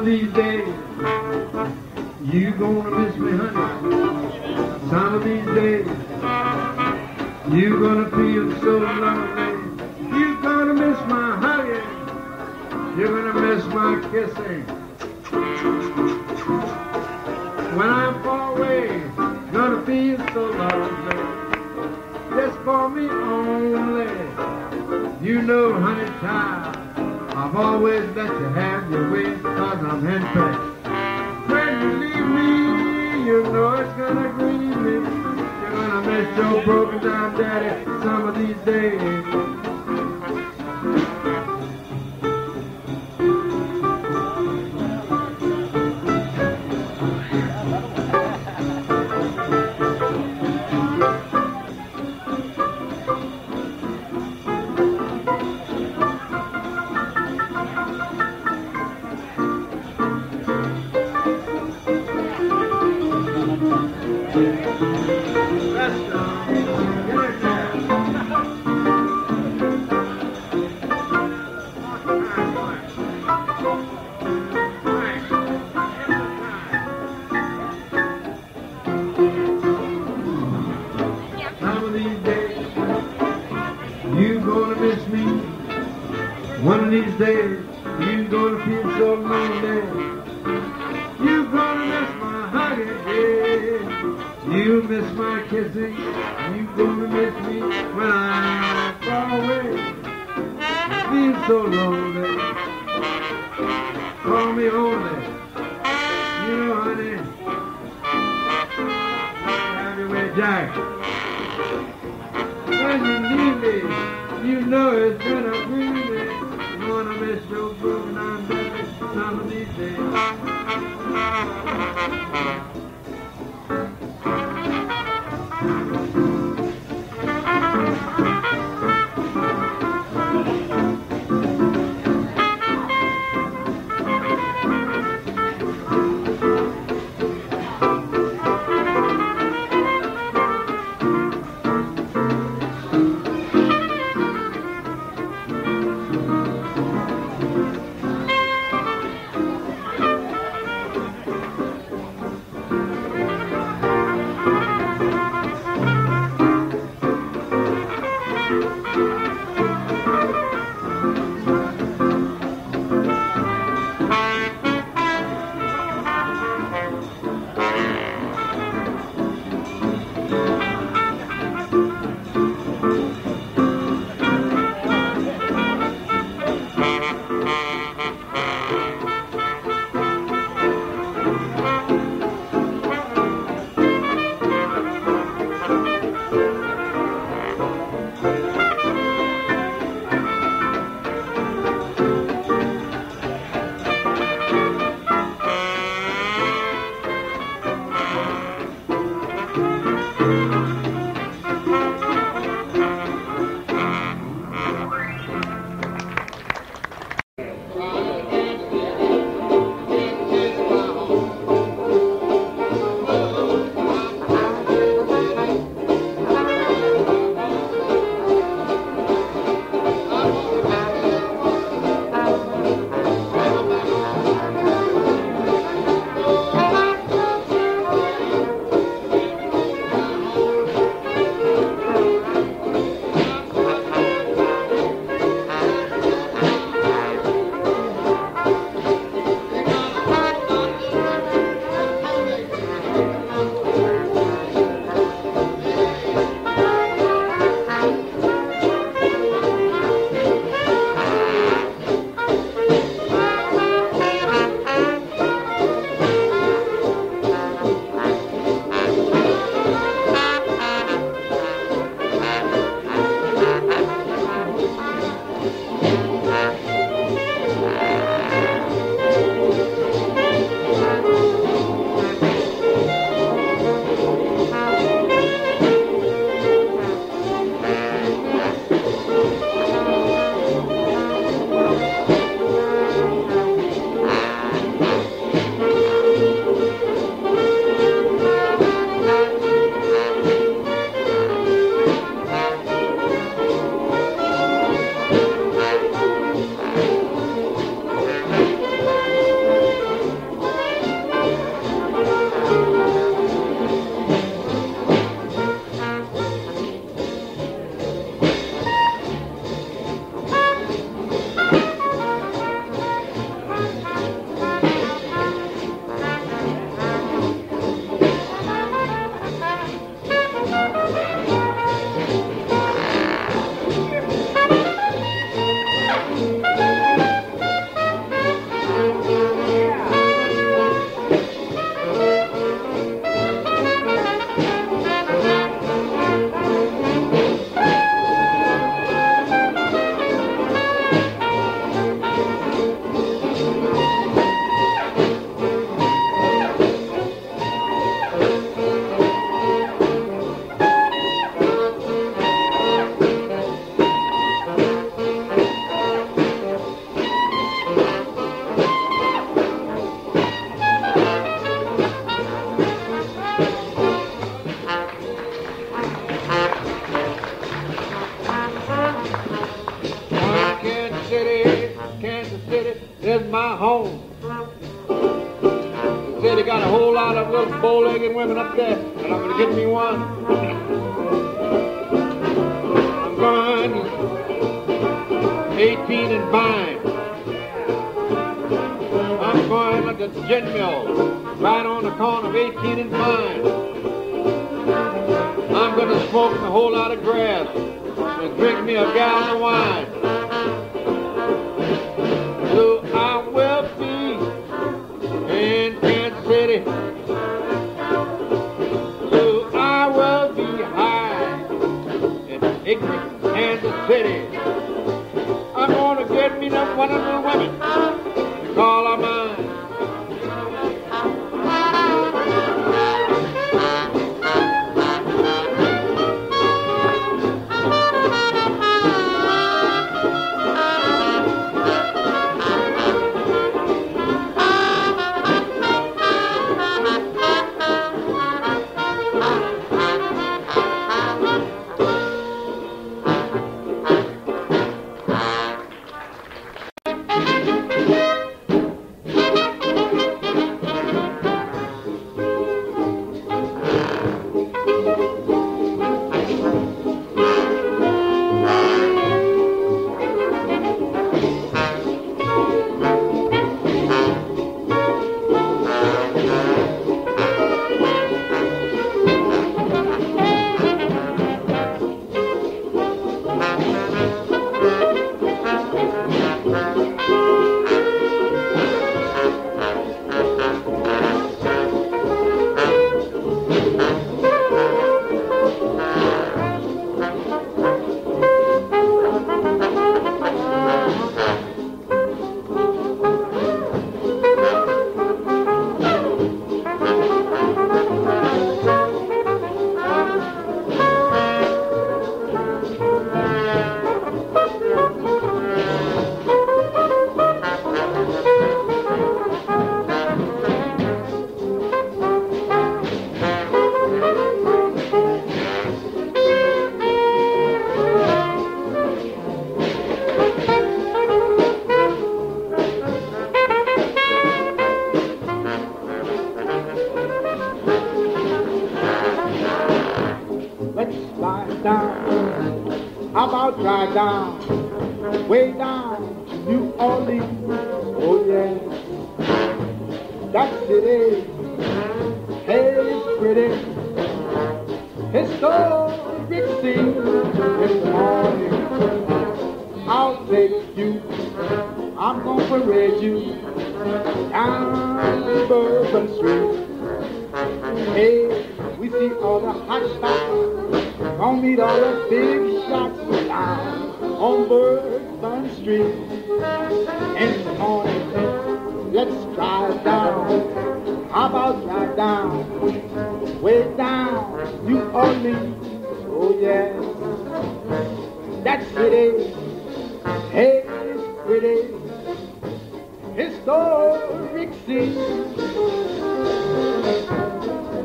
of these days, you gonna miss me, honey. Some of these days, you gonna feel so lonely. You gonna miss my hugging. You're gonna miss my kissing. When I'm far away, gonna feel so lonely. Just for me only. You know, honey child, I've always let you have your way, cause I'm handpicked. When you leave me, you know it's gonna grieve me. You're gonna miss your broken down daddy some of these days.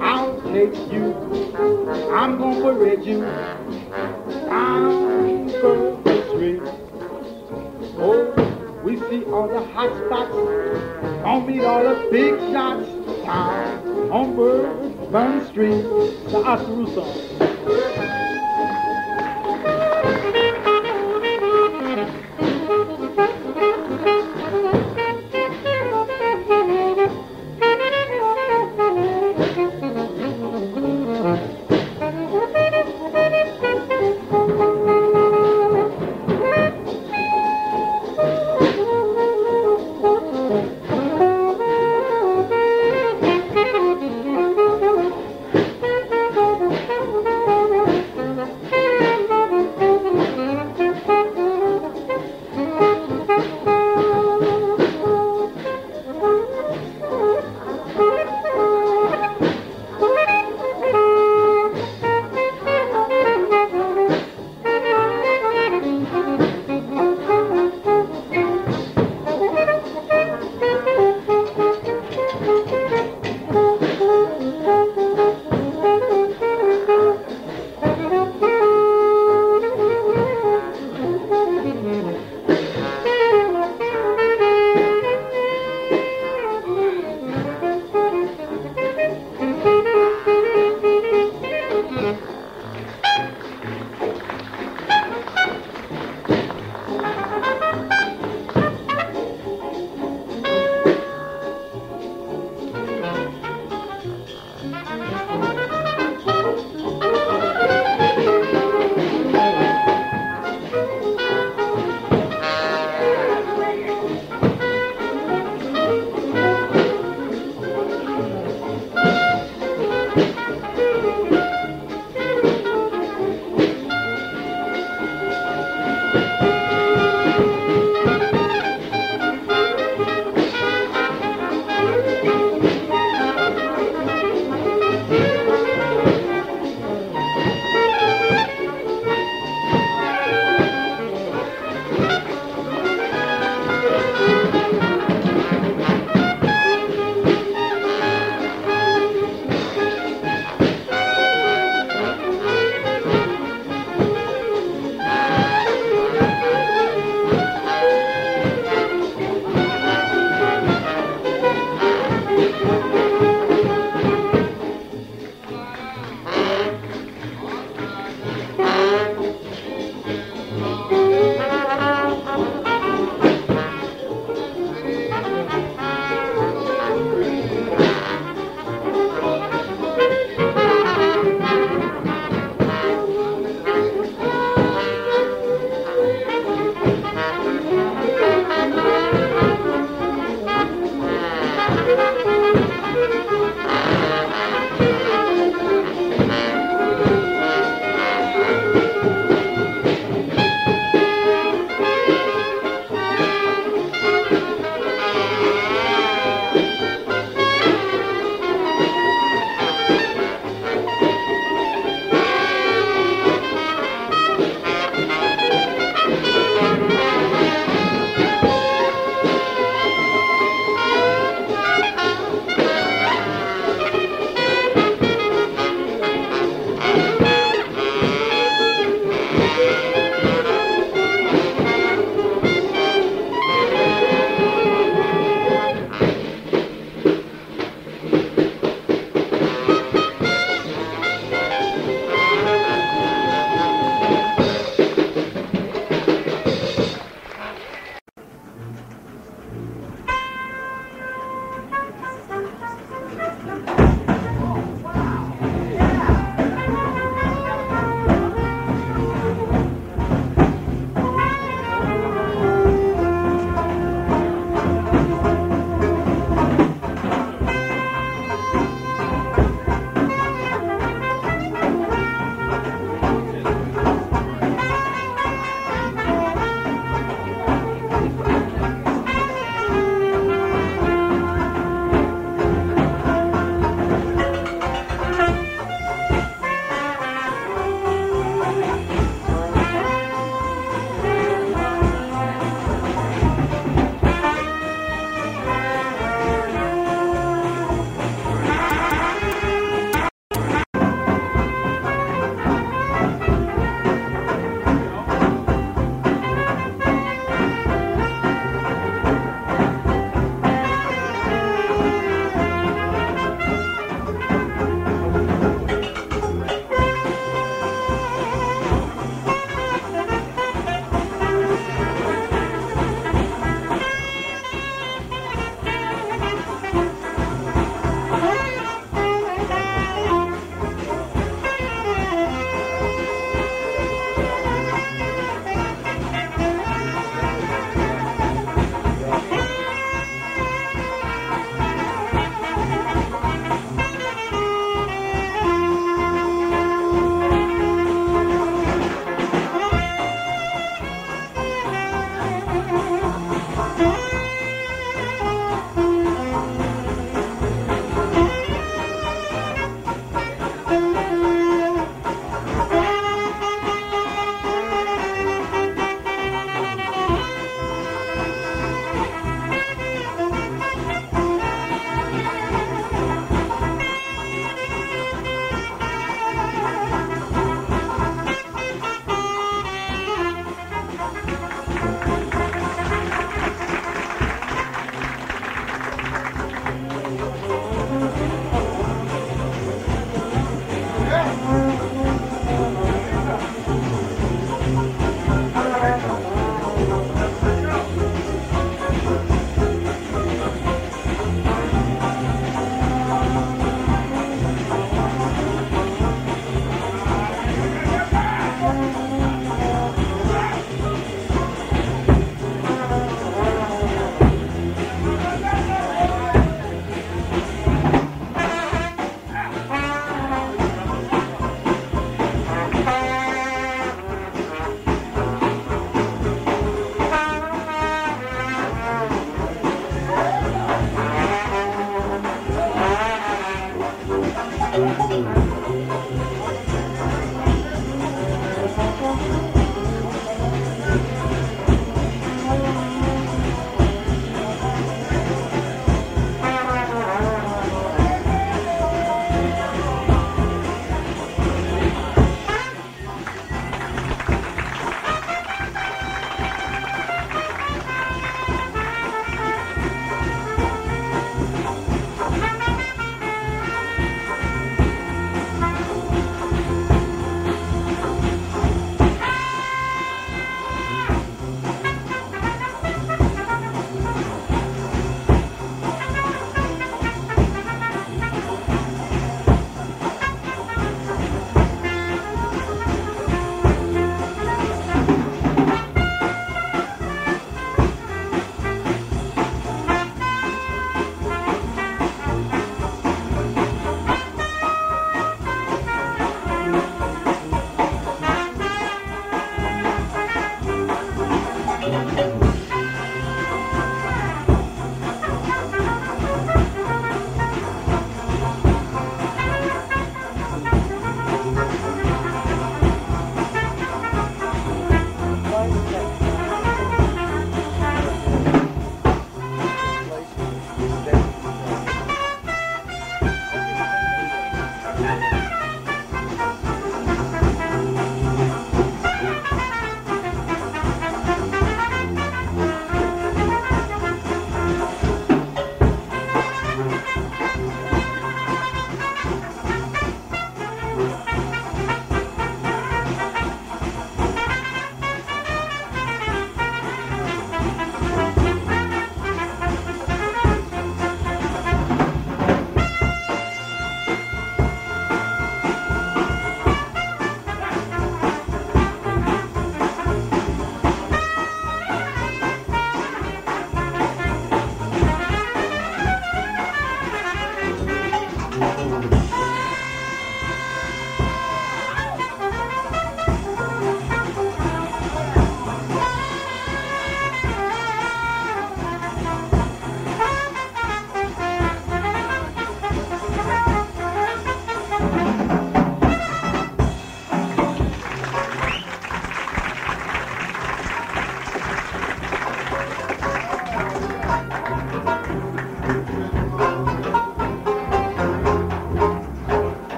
I'll take you. I'm gonna parade you down the street. Oh, we see all the hot spots. I'll meet all the big shots down on Bourbon Street. The Oscar.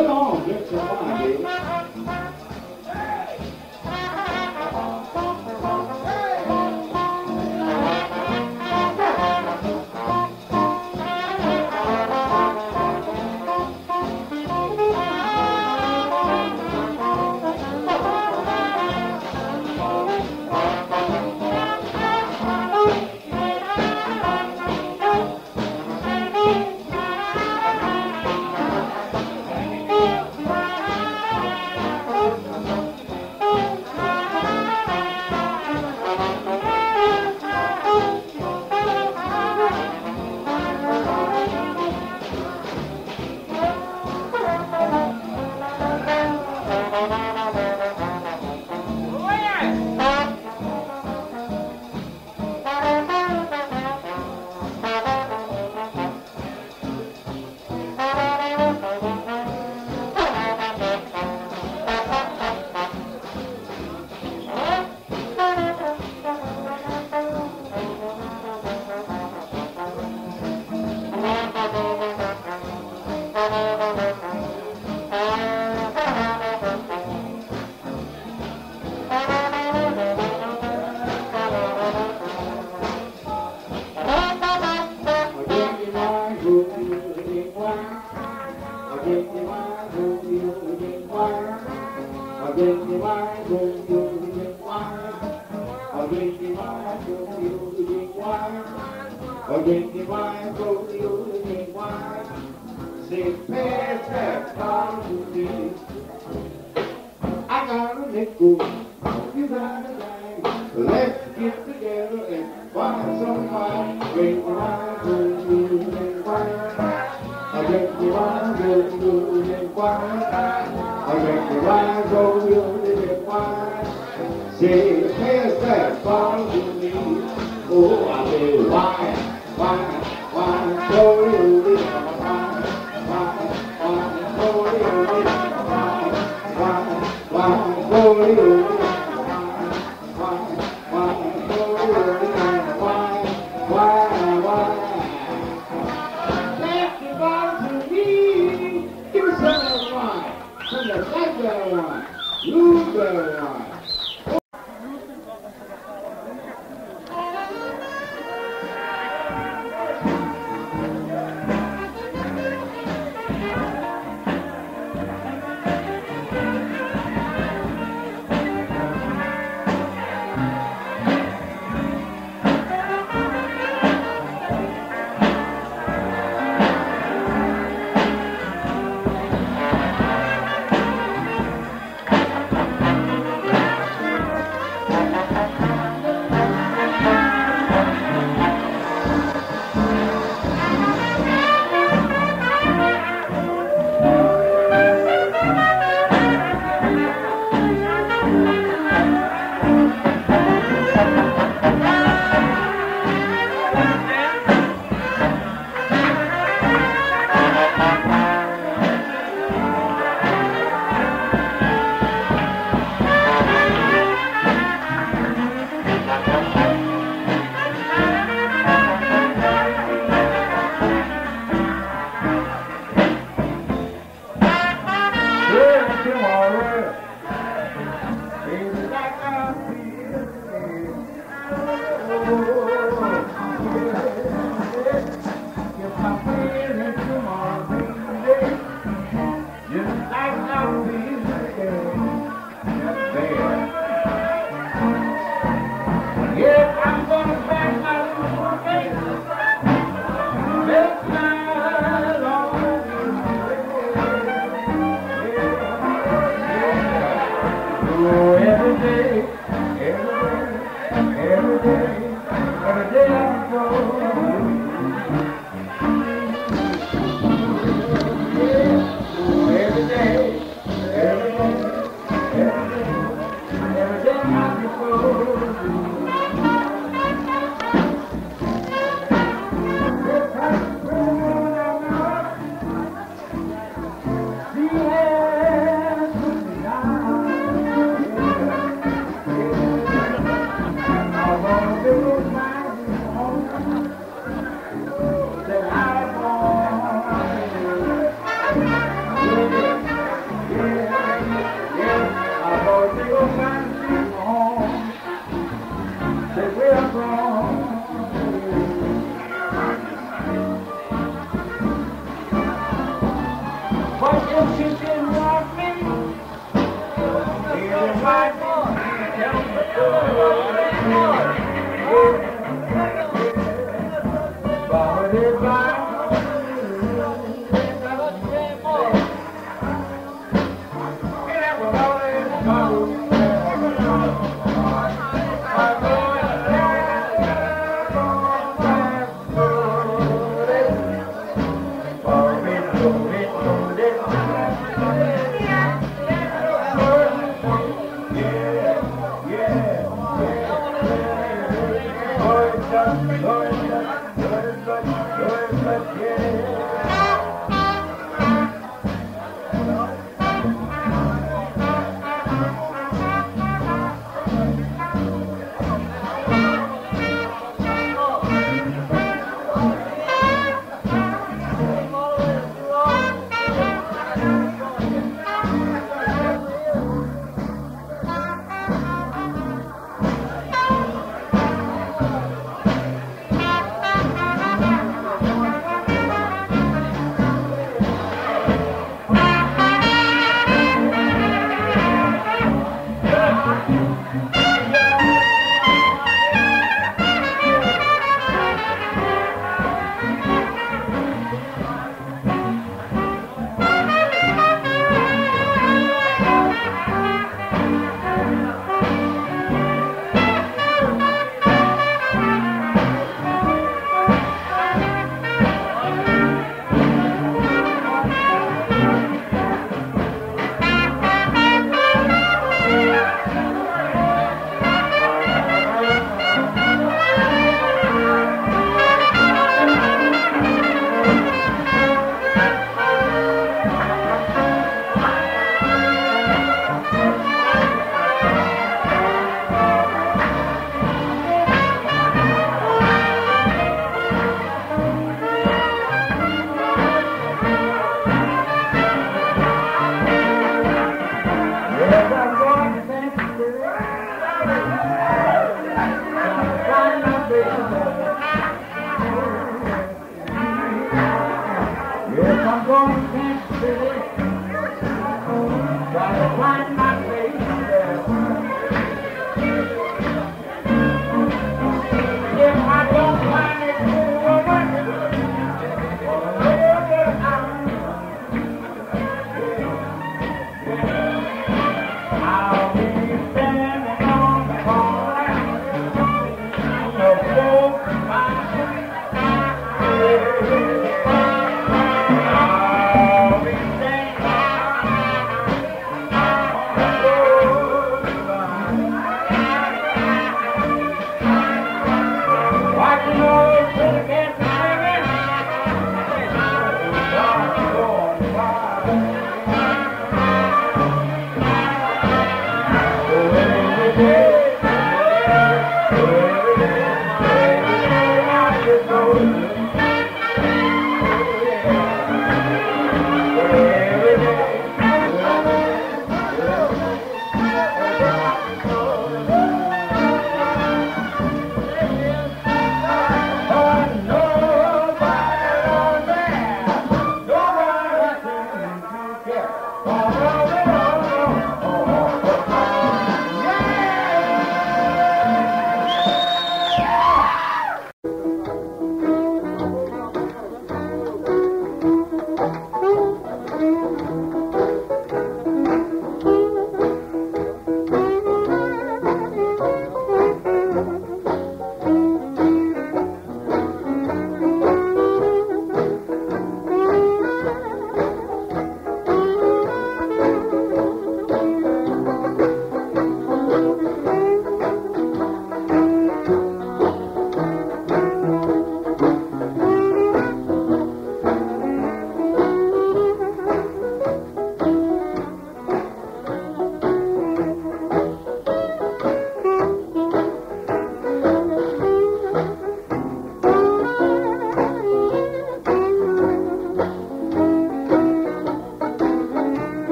It on, some wine,